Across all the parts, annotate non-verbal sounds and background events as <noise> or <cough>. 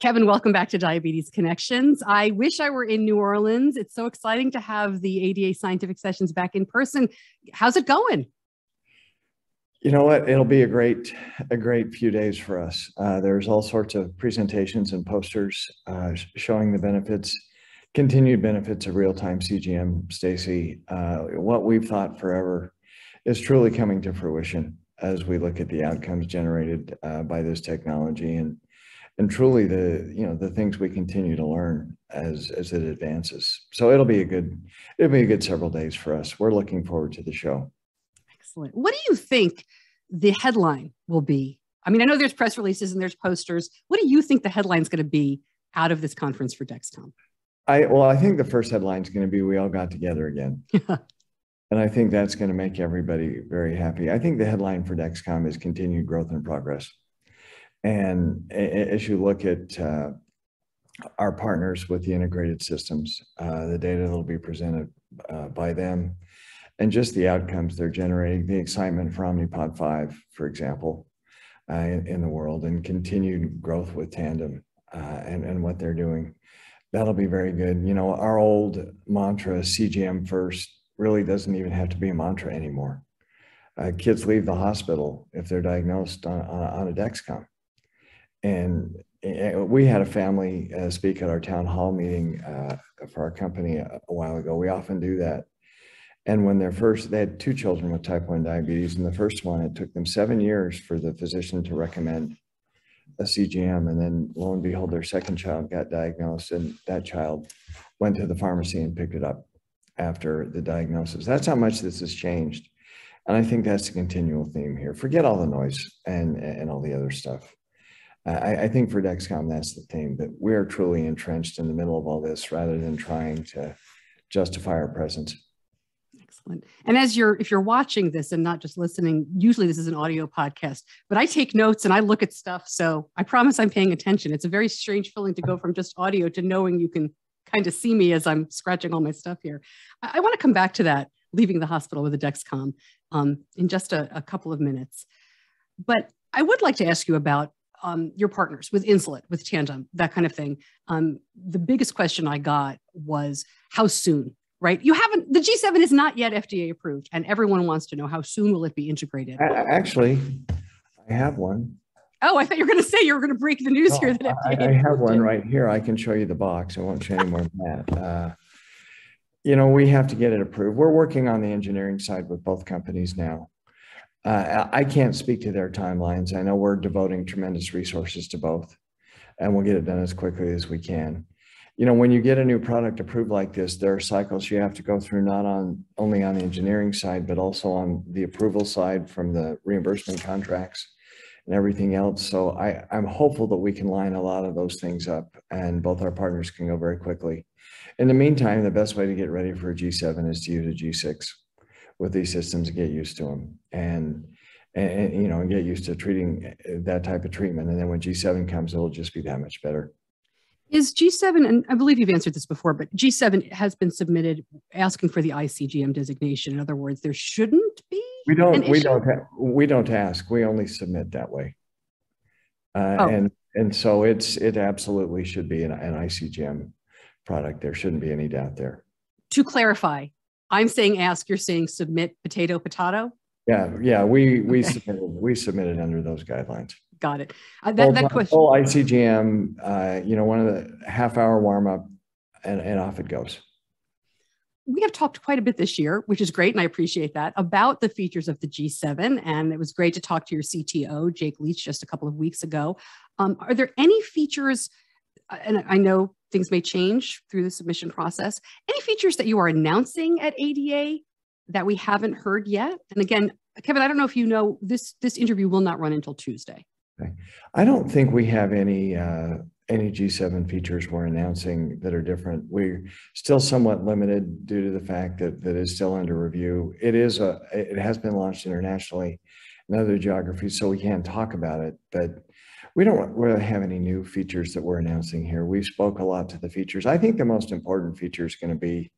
Kevin, welcome back to Diabetes Connections. I wish I were in New Orleans. It's so exciting to have the ADA scientific sessions back in person. How's it going? You know what? It'll be a great, a great few days for us. Uh, there's all sorts of presentations and posters uh, showing the benefits, continued benefits of real-time CGM. Stacy, uh, what we've thought forever is truly coming to fruition as we look at the outcomes generated uh, by this technology and and truly the you know the things we continue to learn as as it advances. So it'll be a good it'll be a good several days for us. We're looking forward to the show. Excellent. What do you think the headline will be? I mean i know there's press releases and there's posters. What do you think the headline's going to be out of this conference for dexcom? I well i think the first headline is going to be we all got together again. <laughs> And i think that's going to make everybody very happy. I think the headline for dexcom is continued growth and progress and as you look at uh, our partners with the integrated systems, uh, the data that will be presented uh, by them, and just the outcomes they're generating, the excitement for Omnipod 5, for example, uh, in, in, the world, and continued growth with Tandem uh, and, and what they're doing. That'll be very good. You know, our old mantra, CGM first, really doesn't even have to be a mantra anymore. Uh, kids leave the hospital if they're diagnosed on, on, on a Dexcom and we had a family uh, speak at our town hall meeting uh, for our company a, a, while ago. We often do that. And when they're first, they had two children with type 1 diabetes. And the first one, it took them seven years for the physician to recommend a CGM. And then lo and behold, their second child got diagnosed, and that child went to the pharmacy and picked it up after the diagnosis. That's how much this has changed. And I think that's the continual theme here. Forget all the noise and, and all the other stuff. I, I, think for Dexcom, that's the theme that we're truly entrenched in the middle of all this rather than trying to justify our presence. Excellent. And as you're, if you're watching this and not just listening, usually this is an audio podcast, but I take notes and I look at stuff. So I promise I'm paying attention. It's a very strange feeling to go from just audio to knowing you can kind of see me as I'm scratching all my stuff here. I, I want to come back to that, leaving the hospital with a Dexcom um, in just a, a couple of minutes. But I would like to ask you about um, your partners with Insulet, with Tandem, that kind of thing. Um, the biggest question I got was how soon, right? You haven't, the G7 is not yet FDA approved, and everyone wants to know how soon will it be integrated? Actually, I have one. Oh, I thought you were going to say you were going to break the news no, here that FDA. I, I have one right here. I can show you the box. I won't show you more than that. Uh, you know, we have to get it approved. We're working on the engineering side with both companies now. Uh, I can't speak to their timelines. I know we're devoting tremendous resources to both, and we'll get it done as quickly as we can. You know, when you get a new product approved like this, there are cycles you have to go through, not on only on the engineering side, but also on the approval side from the reimbursement contracts and everything else. So I, I'm hopeful that we can line a lot of those things up and both our partners can go very quickly. In the meantime, the best way to get ready for a G7 is to use a G6 with these systems and get used to them and, and, you know, and get used to treating that type of treatment. And then when G7 comes, it'll just be that much better. Is G7, and I believe you've answered this before, but G7 has been submitted asking for the iCGM designation. In other words, there shouldn't be. We don't. we don't. we don't ask. We only submit that way. Uh, oh. And and so it's it absolutely should be an, an iCGM product. There shouldn't be any doubt there. To clarify, I'm saying ask, you're saying submit potato, potato? Yeah, yeah, we we okay. submitted we submitted under those guidelines. Got it. Uh, that, that question. Full iCGM, uh, you know, one of the half hour warm up, and, and off it goes. We have talked quite a bit this year, which is great, and I appreciate that, about the features of the G7. And it was great to talk to your CTO, Jake Leach, just a couple of weeks ago. Um, are there any features? Uh, and I know things may change through the submission process. Any features that you are announcing at ADA that we haven't heard yet? And again, Kevin, I don't know if you know this this interview will not run until Tuesday. I don't think we have any uh, any G7 features we're announcing that are different. We're still somewhat limited due to the fact that that is still under review. It is a it has been launched internationally in other geographies, so we can't talk about it. But we don't really have any new features that we're announcing here. We spoke a lot to the features. I think the most important feature is going to be,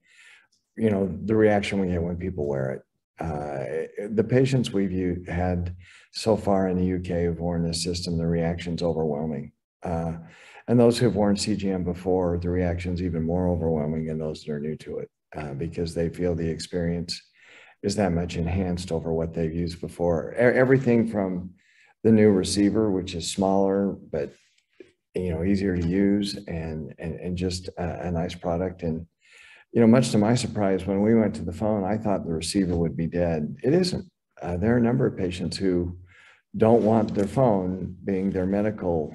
you know, the reaction we get when people wear it. Uh, the patients we've had so far in the UK who've worn this system, the reaction's overwhelming. Uh, and those who've worn CGM before, the reaction's even more overwhelming than those that are new to it uh, because they feel the experience is that much enhanced over what they've used before. Everything from the new receiver, which is smaller but you know easier to use and and, and just a, a nice product. And you know, much to my surprise, when we went to the phone, I thought the receiver would be dead. It isn't. Uh, there are a number of patients who don't want their phone being their medical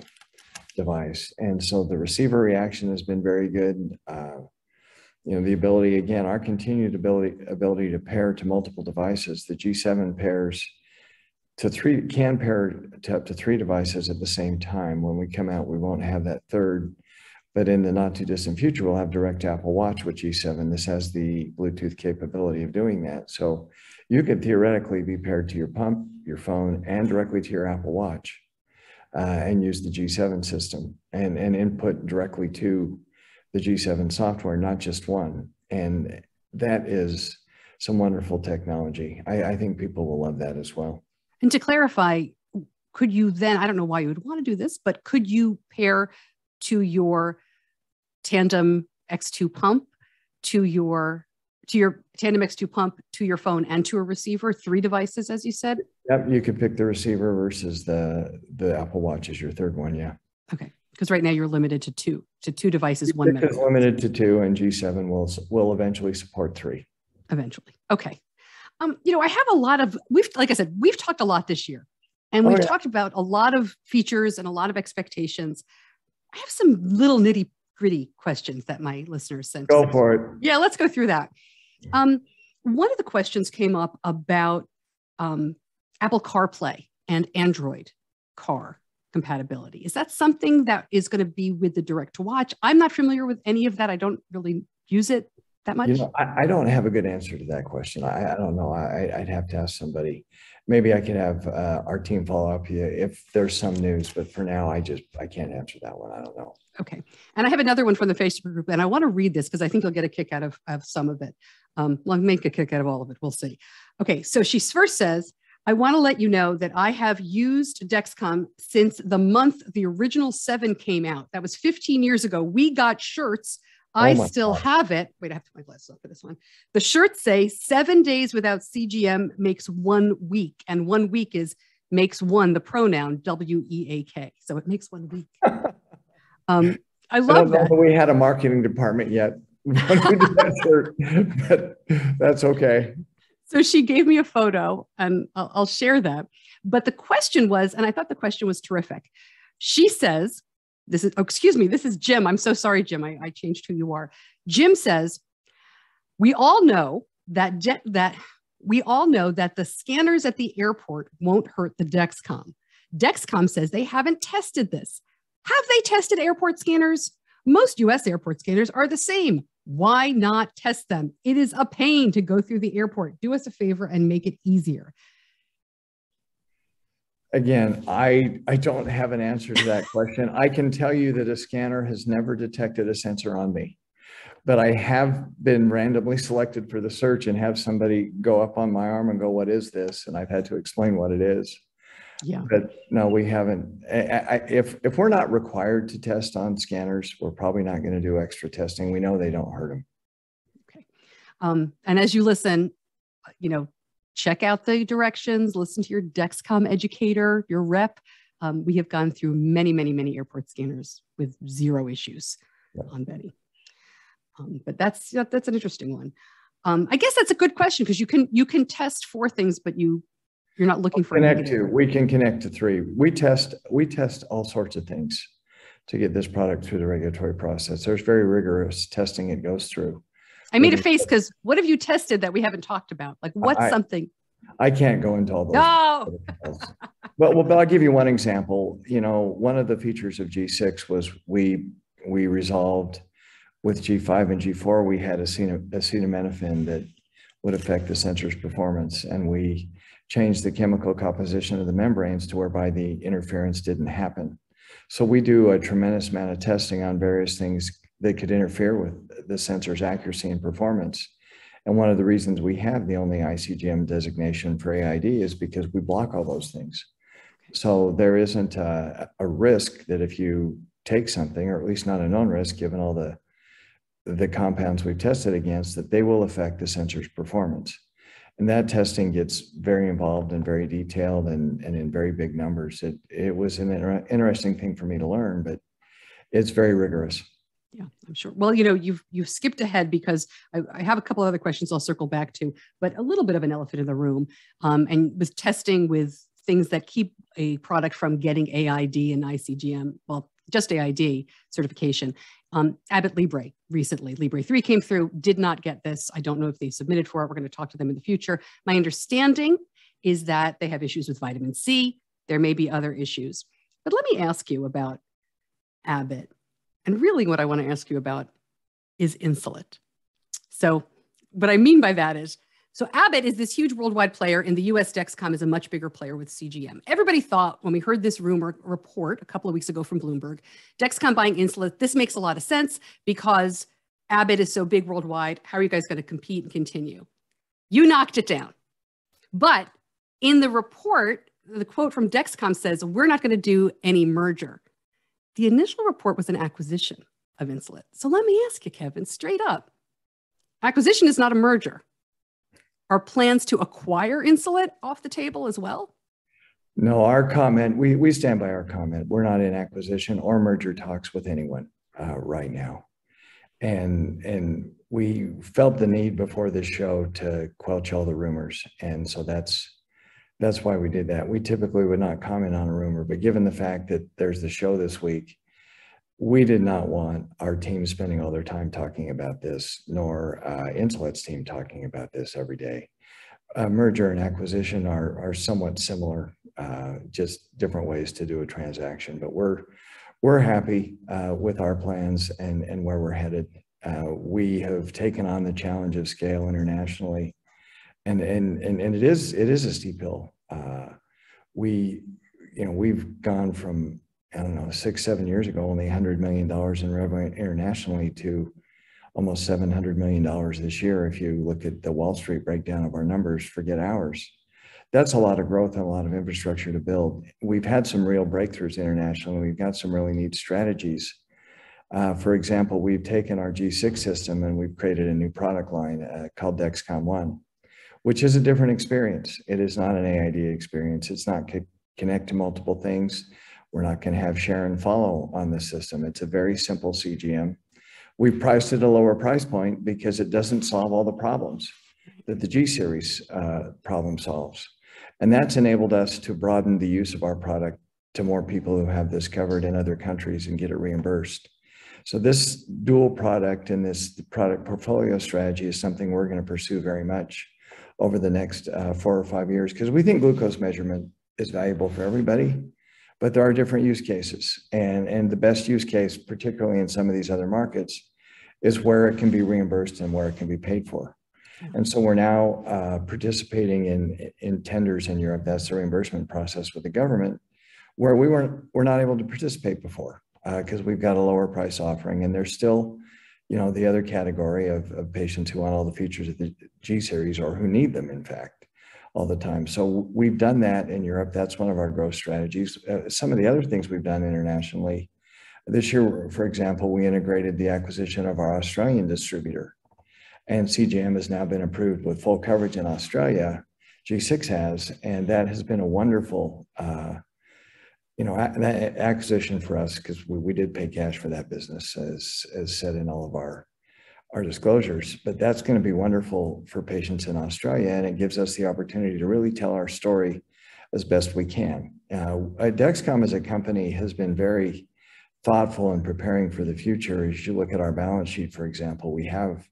device, and so the receiver reaction has been very good. Uh, you know, the ability, again, our continued ability, ability to pair to multiple devices, the G7 pairs to three, can pair to up to three devices at the same time. When we come out, we won't have that third, but in the not too distant future, we'll have direct Apple Watch with G7. This has the Bluetooth capability of doing that. So you could theoretically be paired to your pump, your phone, and directly to your Apple Watch uh, and use the G7 system and, and input directly to the G7 software, not just one. And that is some wonderful technology. I, I think people will love that as well. And to clarify, could you then, I don't know why you would want to do this, but could you pair to your Tandem X2 pump, to your to your Tandem X2 pump, to your phone, and to a receiver, three devices, as you said? Yep, you could pick the receiver versus the the Apple Watch as your third one. Yeah. Okay because right now you're limited to two, to two devices, one minute. limited to two, and G7 will will eventually support three. Eventually, okay. Um, you know, I have a lot of we've like I said, we've talked a lot this year, and oh, we've oh, yeah. talked about a lot of features and a lot of expectations. I have some little nitty gritty questions that my listeners sent. Go for it. Yeah, let's go through that. Um, one of the questions came up about um, Apple CarPlay and Android Car compatibility. Is that something that is going to be with the direct to watch? I'm not familiar with any of that. I don't really use it that much. You know, I, I don't have a good answer to that question. I, I don't know. I, would have to ask somebody. Maybe I could have uh, our team follow up here if there's some news, but for now, I just I can't answer that one. I don't know. Okay, and I have another one from the Facebook group, and I want to read this because I think you'll get a kick out of, of some of it. Um, well, make a kick out of all of it. We'll see. Okay, so she first says, I want to let you know that I have used Dexcom since the month the original seven came out. That was 15 years ago. We got shirts. Oh I still God. have it. Wait, I have to put my glasses on for this one. The shirts say seven days without CGM makes one week, and one week is makes one the pronoun W E A K. So it makes one week. <laughs> um, I love I that. we had a marketing department yet but that's okay. So she gave me a photo and I'll, I'll share that. But the question was, and I thought the question was terrific. She says, this is, oh, excuse me, this is Jim. I'm so sorry, Jim. I, I changed who you are. Jim says, we all know that, that we all know that the scanners at the airport won't hurt the Dexcom. Dexcom says they haven't tested this. Have they tested airport scanners? Most US airport scanners are the same. Why not test them? It is a pain to go through the airport. Do us a favor and make it easier. Again, I, I don't have an answer to that question. I can tell you that a scanner has never detected a sensor on me, but I have been randomly selected for the search and have somebody go up on my arm and go, what is this? And I've had to explain what it is. Yeah. But no, we haven't. I, I, if if we're not required to test on scanners, we're probably not going to do extra testing. We know they don't hurt them. Okay. Um, and as you listen, you know, check out the directions. Listen to your Dexcom educator, your rep. Um, we have gone through many, many, many airport scanners with zero issues yeah. on Betty. Um, but that's that's an interesting one. Um, I guess that's a good question because you can you can test for things, but you you're not looking for connect to. We can connect to three. We test. We test all sorts of things to get this product through the regulatory process. There's very rigorous testing it goes through. I made a face because what have you tested that we haven't talked about? Like what's I, something? I can't go into all those. No. well, well, but I'll give you one example. You know, one of the features of G6 was we we resolved with G5 and G4 we had a sena acetaminophen that would affect the sensor's performance, and we change the chemical composition of the membranes to whereby the interference didn't happen. So we do a tremendous amount of testing on various things that could interfere with the sensor's accuracy and performance. And one of the reasons we have the only iCGM designation for AID is because we block all those things. So there isn't a, a risk that if you take something, or at least not a known risk, given all the the compounds we've tested against, that they will affect the sensor's performance. And that testing gets very involved and very detailed and, and in very big numbers. It, it was an inter- interesting thing for me to learn, but it's very rigorous. Yeah, I'm sure. Well, you know, you've you've skipped ahead because I, I, have a couple other questions I'll circle back to, but a little bit of an elephant in the room, um, and with testing with things that keep a product from getting AID and ICGM, well, just AID certification. Um, Abbott Libre recently, Libre 3 came through, did not get this. I don't know if they submitted for it. We're going to talk to them in the future. My understanding is that they have issues with vitamin C. There may be other issues. But let me ask you about Abbott. And really, what I want to ask you about is Insulet. So, what I mean by that is so Abbott is this huge worldwide player, and the US Dexcom is a much bigger player with CGM. Everybody thought when we heard this rumor report a couple of weeks ago from Bloomberg, Dexcom buying Insulet, this makes a lot of sense because Abbott is so big worldwide. How are you guys going to compete and continue? You knocked it down. But in the report, the quote from Dexcom says, We're not going to do any merger. The initial report was an acquisition of Insulet. So let me ask you, Kevin, straight up acquisition is not a merger. Are plans to acquire Insulet off the table as well? No, our comment, we, we stand by our comment. We're not in acquisition or merger talks with anyone uh, right now. And, and we felt the need before this show to quelch all the rumors. And so that's, that's why we did that. We typically would not comment on a rumor, but given the fact that there's the show this week, we did not want our team spending all their time talking about this, nor uh, Insulet's team talking about this every day. Uh, merger and acquisition are, are somewhat similar, uh, just different ways to do a transaction. But we're we're happy uh, with our plans and and where we're headed. Uh, we have taken on the challenge of scale internationally, and and and, and it is it is a steep hill. Uh, we you know we've gone from I don't know, six, seven years ago, only $100 million in revenue internationally to almost $700 million this year. If you look at the Wall Street breakdown of our numbers, forget ours. That's a lot of growth and a lot of infrastructure to build. We've had some real breakthroughs internationally. We've got some really neat strategies. Uh, for example, we've taken our G6 system and we've created a new product line uh, called Dexcom One, which is a different experience. It is not an AID experience. It's not co- connect to multiple things. We're not going to have share and follow on the system. It's a very simple CGM. We priced it a lower price point because it doesn't solve all the problems that the G series uh, problem solves. And that's enabled us to broaden the use of our product to more people who have this covered in other countries and get it reimbursed. So this dual product and this product portfolio strategy is something we're going to pursue very much over the next uh, four or five years because we think glucose measurement is valuable for everybody but there are different use cases. And, and the best use case, particularly in some of these other markets, is where it can be reimbursed and where it can be paid for. And so we're now uh, participating in, in tenders in Europe. That's the reimbursement process with the government, where we weren't we're not able to participate before because uh, we've got a lower price offering, and there's still, you know, the other category of, of patients who want all the features of the G series or who need them, in fact all the time. So we've done that in Europe. That's one of our growth strategies. Uh, some of the other things we've done internationally. This year, for example, we integrated the acquisition of our Australian distributor. And CGM has now been approved with full coverage in Australia. G6 has, and that has been a wonderful, uh, you know, acquisition for us because we, we did pay cash for that business, as as said in all of our our disclosures, but that's going to be wonderful for patients in Australia. And it gives us the opportunity to really tell our story as best we can. Uh, Dexcom as a company has been very thoughtful in preparing for the future. As you look at our balance sheet, for example, we have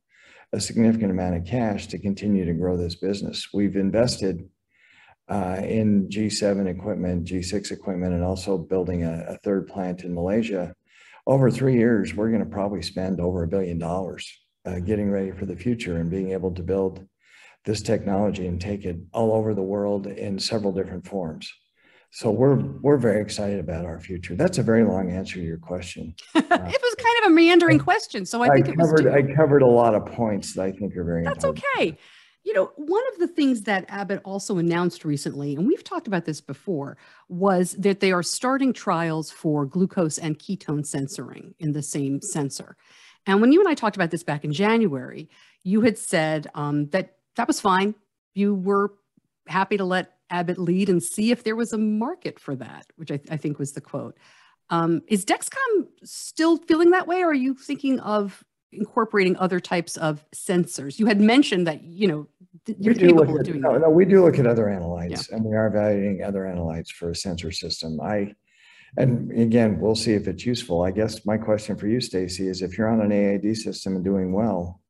a significant amount of cash to continue to grow this business. We've invested uh, in G7 equipment, G6 equipment, and also building a, a third plant in Malaysia. Over three years, we're going to probably spend over a billion dollars uh, getting ready for the future and being able to build this technology and take it all over the world in several different forms. So we're we're very excited about our future. That's a very long answer to your question. <laughs> Uh, it was kind of a meandering question, so I, I think covered it was. I covered a lot of points that I think are very. That's important. okay. you know, one of the things that Abbott also announced recently, and we've talked about this before, was that they are starting trials for glucose and ketone censoring in the same sensor. And when you and I talked about this back in January, you had said um, that that was fine. You were happy to let Abbott lead and see if there was a market for that, which I, I think was the quote. Um, is Dexcom still feeling that way, or are you thinking of incorporating other types of sensors? You had mentioned that you know you're capable of doing no, that. No, we do look at other analytes, yeah. and we are evaluating other analytes for a sensor system. I, and again, we'll see if it's useful. I guess my question for you, Stacy, is if you're on an AID system and doing well,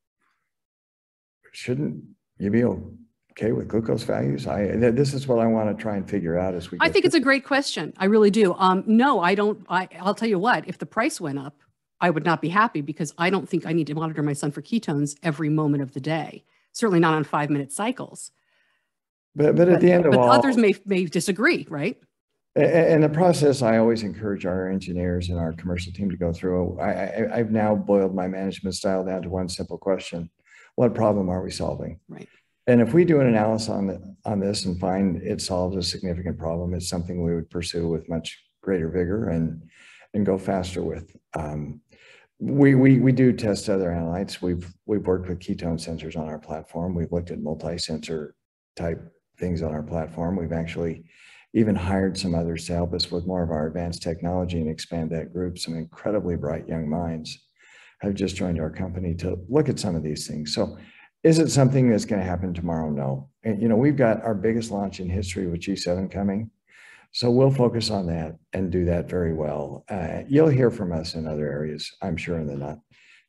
shouldn't you be okay with glucose values? I this is what I want to try and figure out as we. I think through. it's a great question. I really do. Um, no, I don't. I, I'll tell you what. If the price went up, I would not be happy because I don't think I need to monitor my son for ketones every moment of the day certainly not on five minute cycles. But, but at but, the end of but all, others may, may disagree, right? In the process, I always encourage our engineers and our commercial team to go through. I, I, I've now boiled my management style down to one simple question: What problem are we solving? Right. And if we do an analysis on the, on this and find it solves a significant problem, it's something we would pursue with much greater vigor and and go faster with. Um, we, we, we do test other analytes. We've, we've worked with ketone sensors on our platform. We've looked at multi-sensor type things on our platform. We've actually even hired some others to help us with more of our advanced technology and expand that group. Some incredibly bright young minds have just joined our company to look at some of these things. So is it something that's going to happen tomorrow? No. And, you know, we've got our biggest launch in history with G7 coming. So we'll focus on that and do that very well. Uh, you'll hear from us in other areas, I'm sure, in the not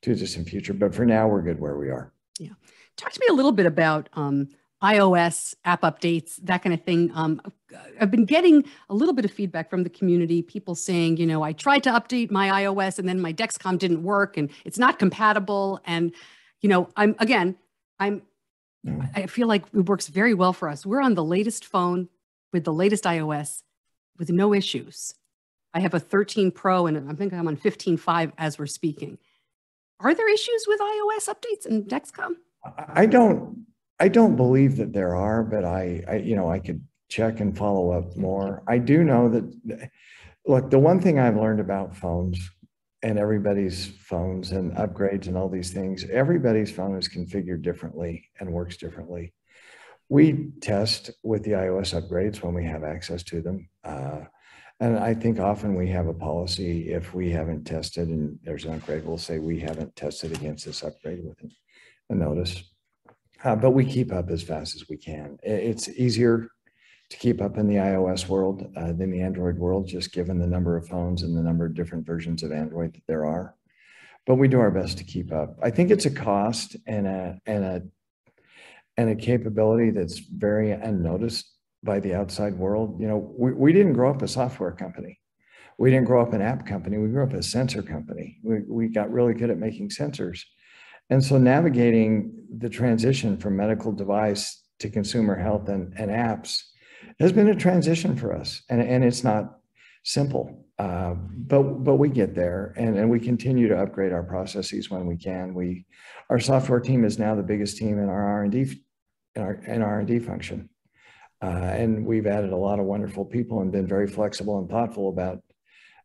too distant future. But for now, we're good where we are. Yeah. Talk to me a little bit about um, iOS app updates, that kind of thing. Um, I've been getting a little bit of feedback from the community, people saying, you know, I tried to update my iOS and then my Dexcom didn't work and it's not compatible. And, you know, I'm again, I'm, I feel like it works very well for us. We're on the latest phone with the latest iOS with no issues. I have a 13 Pro and I think I'm on 15.5 as we're speaking. Are there issues with iOS updates and Dexcom? I don't I don't believe that there are, but I, I you know I could check and follow up more. I do know that look, the one thing I've learned about phones and everybody's phones and upgrades and all these things, everybody's phone is configured differently and works differently we test with the iOS upgrades when we have access to them. Uh, and I think often we have a policy if we haven't tested and there's an upgrade, we'll say we haven't tested against this upgrade with a notice. Uh, but we keep up as fast as we can. It's easier to keep up in the iOS world uh, than the Android world, just given the number of phones and the number of different versions of Android that there are. But we do our best to keep up. I think it's a cost and a and a and a capability that's very unnoticed by the outside world. You know, we, we didn't grow up a software company. We didn't grow up an app company. We grew up a sensor company. We, we got really good at making sensors. And so navigating the transition from medical device to consumer health and, and apps has been a transition for us. And, and it's not simple, uh, but, but we get there and, and we continue to upgrade our processes when we can. We, our software team is now the biggest team in our R&D in our in R&D function. Uh, and we've added a lot of wonderful people and been very flexible and thoughtful about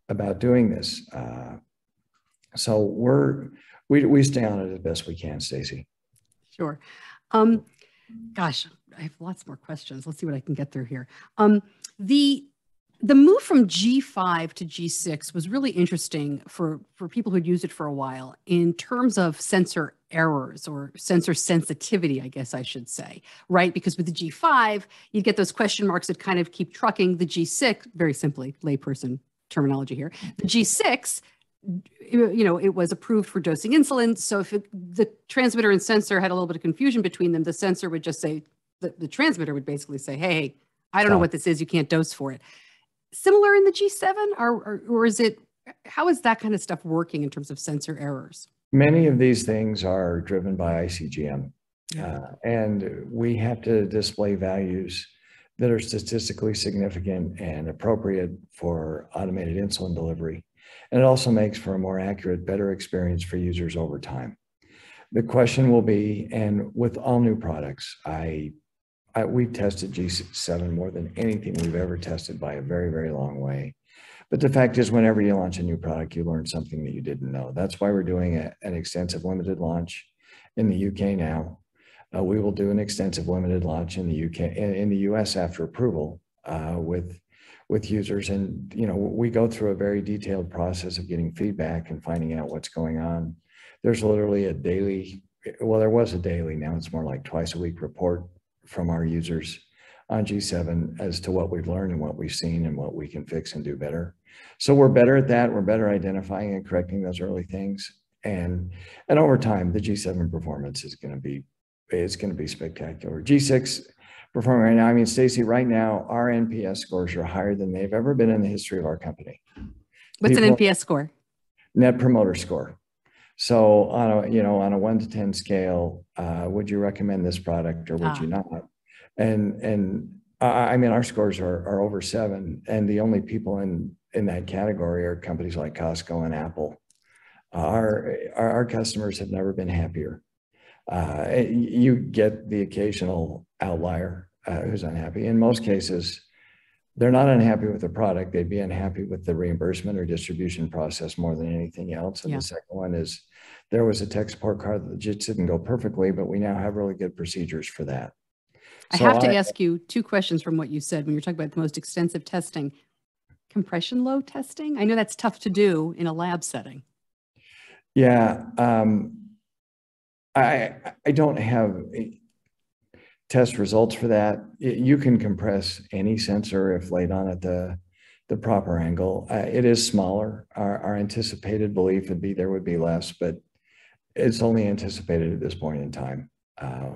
about doing this. Uh, so we're we we stay on it as best we can, Stacy. Sure. Um, gosh, I have lots more questions. Let's see what I can get through here. Um, the the move from G5 to G6 was really interesting for, for people who'd used it for a while in terms of sensor errors or sensor sensitivity, I guess I should say, right? Because with the G5, you'd get those question marks that kind of keep trucking. The G6, very simply, layperson terminology here, the G6 you know, it was approved for dosing insulin. So if it, the transmitter and sensor had a little bit of confusion between them, the sensor would just say, the, the transmitter would basically say, hey, I don't know what this is. You can't dose for it similar in the G7 or, or, or is it, how is that kind of stuff working in terms of sensor errors? Many of these things are driven by ICGM. Yeah. Uh, and we have to display values that are statistically significant and appropriate for automated insulin delivery. And it also makes for a more accurate, better experience for users over time. The question will be, and with all new products, I, I we've tested G7 more than anything we've ever tested by a very, very long way. But the fact is, whenever you launch a new product, you learn something that you didn't know. That's why we're doing a, an extensive limited launch in the UK now. Uh, we will do an extensive limited launch in the UK in, in the US after approval uh, with with users, and you know we go through a very detailed process of getting feedback and finding out what's going on. There's literally a daily, well, there was a daily. Now it's more like twice a week report from our users on G7 as to what we've learned and what we've seen and what we can fix and do better. So we're better at that. We're better identifying and correcting those early things. And and over time, the G7 performance is going to be it's going to be spectacular. G6 performing right now. I mean, Stacy, right now our NPS scores are higher than they've ever been in the history of our company. What's People, an NPS score? Net Promoter Score. So on a you know on a one to ten scale, uh, would you recommend this product or would ah. you not? And and I mean, our scores are, are over seven, and the only people in in that category are companies like Costco and Apple. Our our, our customers have never been happier. Uh, you get the occasional outlier uh, who's unhappy. In most cases, they're not unhappy with the product. They'd be unhappy with the reimbursement or distribution process more than anything else. And yeah. the second one is there was a tech support card that just didn't go perfectly, but we now have really good procedures for that. I so have to I, ask you two questions from what you said when you're talking about the most extensive testing. Compression load testing? I know that's tough to do in a lab setting. Yeah. Um, I, I don't have test results for that. You can compress any sensor if laid on at the, the proper angle. Uh, it is smaller. Our, our anticipated belief would be there would be less, but it's only anticipated at this point in time. Uh,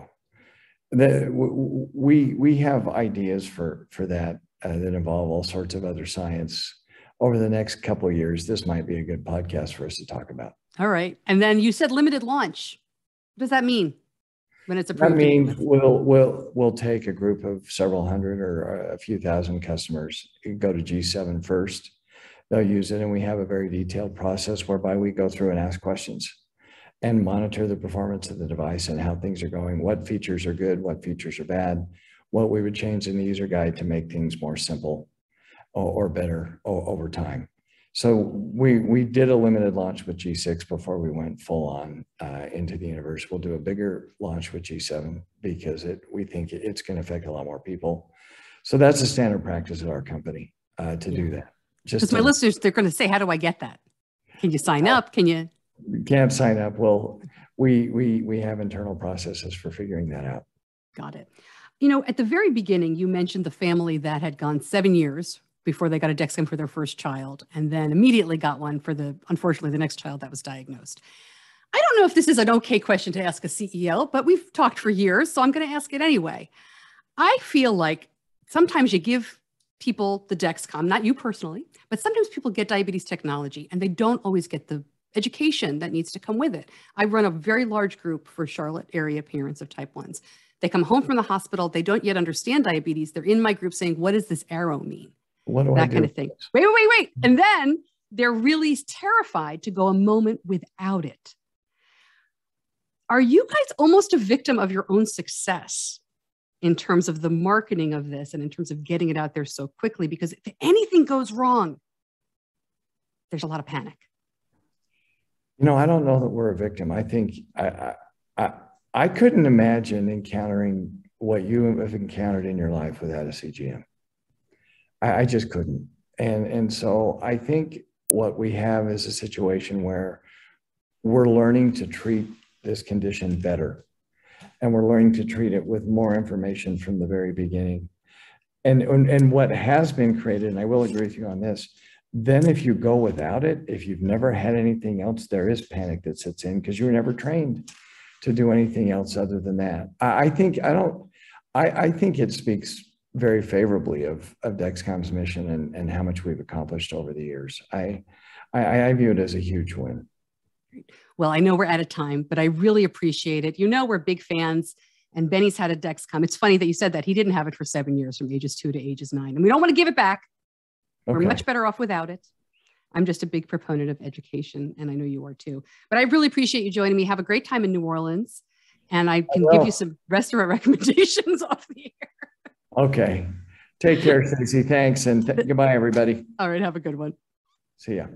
the, we we have ideas for for that uh, that involve all sorts of other science over the next couple years. This might be a good podcast for us to talk about. All right, and then you said limited launch. What does that mean? When it's approved? That means we'll we'll we'll take a group of several hundred or a few thousand customers, go to G7 first. They'll use it, and we have a very detailed process whereby we go through and ask questions and monitor the performance of the device and how things are going, what features are good, what features are bad, what we would change in the user guide to make things more simple or, or better over time. So we we did a limited launch with G6 before we went full on uh, into the universe. We'll do a bigger launch with G7 because it we think it's going to affect a lot more people. So that's a standard practice at our company uh, to yeah. do that. Just my listeners, they're going to say, "How do I get that? Can you sign uh, up? Can you?" can't sign up. Well, we we we have internal processes for figuring that out. Got it. You know, at the very beginning, you mentioned the family that had gone seven years before they got a Dexcom for their first child, and then immediately got one for the unfortunately the next child that was diagnosed. I don't know if this is an okay question to ask a CEO, but we've talked for years, so I'm going to ask it anyway. I feel like sometimes you give people the Dexcom, not you personally, but sometimes people get diabetes technology and they don't always get the education that needs to come with it. I run a very large group for Charlotte area parents of type 1s. They come home from the hospital, they don't yet understand diabetes. They're in my group saying, What does this arrow mean? What do that I do? kind of thing. Wait, wait, wait, wait. And then they're really terrified to go a moment without it. Are you guys almost a victim of your own success in terms of the marketing of this and in terms of getting it out there so quickly? Because if anything goes wrong, there's a lot of panic. You know, I don't know that we're a victim. I think I, I, I couldn't imagine encountering what you have encountered in your life without a CGM. I, I just couldn't. And, and so I think what we have is a situation where we're learning to treat this condition better. And we're learning to treat it with more information from the very beginning. And, and, and what has been created, and I will agree with you on this, then if you go without it, if you've never had anything else, there is panic that sets in because you were never trained to do anything else other than that. I, I think I don't. I, I, think it speaks very favorably of, of Dexcom's mission and, and how much we've accomplished over the years. I, I, I view it as a huge win. Well, I know we're out of time, but I really appreciate it. You know, we're big fans, and Benny's had a Dexcom. It's funny that you said that. He didn't have it for seven years from ages two to ages nine, and we don't want to give it back. Okay. We're much better off without it. I'm just a big proponent of education, and I know you are too. But I really appreciate you joining me. Have a great time in New Orleans, and I can I give you some restaurant <laughs> recommendations off the air. Okay. Take care, Stacy. Thanks. And th <laughs> goodbye, everybody. All right. Have a good one. See ya.